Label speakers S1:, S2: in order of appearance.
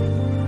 S1: Bye.